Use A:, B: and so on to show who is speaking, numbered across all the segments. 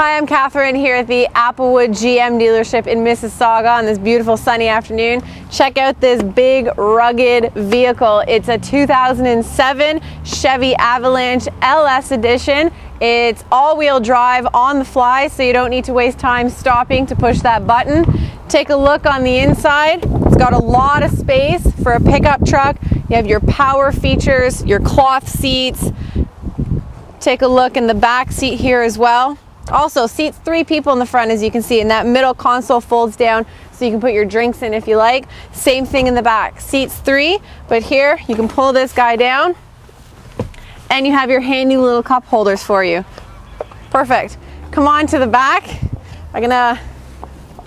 A: Hi, I'm Catherine here at the Applewood GM dealership in Mississauga on this beautiful sunny afternoon. Check out this big rugged vehicle. It's a 2007 Chevy Avalanche LS edition. It's all-wheel drive on the fly so you don't need to waste time stopping to push that button. Take a look on the inside. It's got a lot of space for a pickup truck. You have your power features, your cloth seats. Take a look in the back seat here as well. Also seats three people in the front as you can see and that middle console folds down so you can put your drinks in if you like. Same thing in the back. Seats three, but here you can pull this guy down and you have your handy little cup holders for you. Perfect. Come on to the back. I'm gonna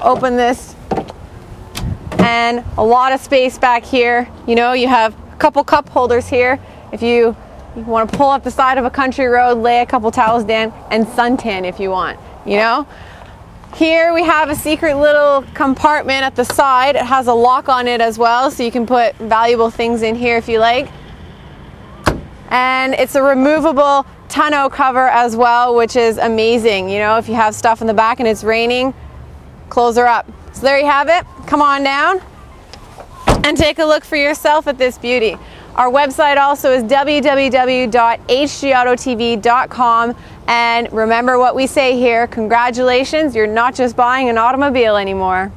A: open this and a lot of space back here. You know, you have a couple cup holders here. If you you want to pull up the side of a country road, lay a couple towels down, and suntan if you want, you know? Here we have a secret little compartment at the side. It has a lock on it as well, so you can put valuable things in here if you like. And it's a removable tonneau cover as well, which is amazing. You know, if you have stuff in the back and it's raining, close her up. So there you have it. Come on down and take a look for yourself at this beauty. Our website also is www.hgautotv.com and remember what we say here, congratulations, you're not just buying an automobile anymore.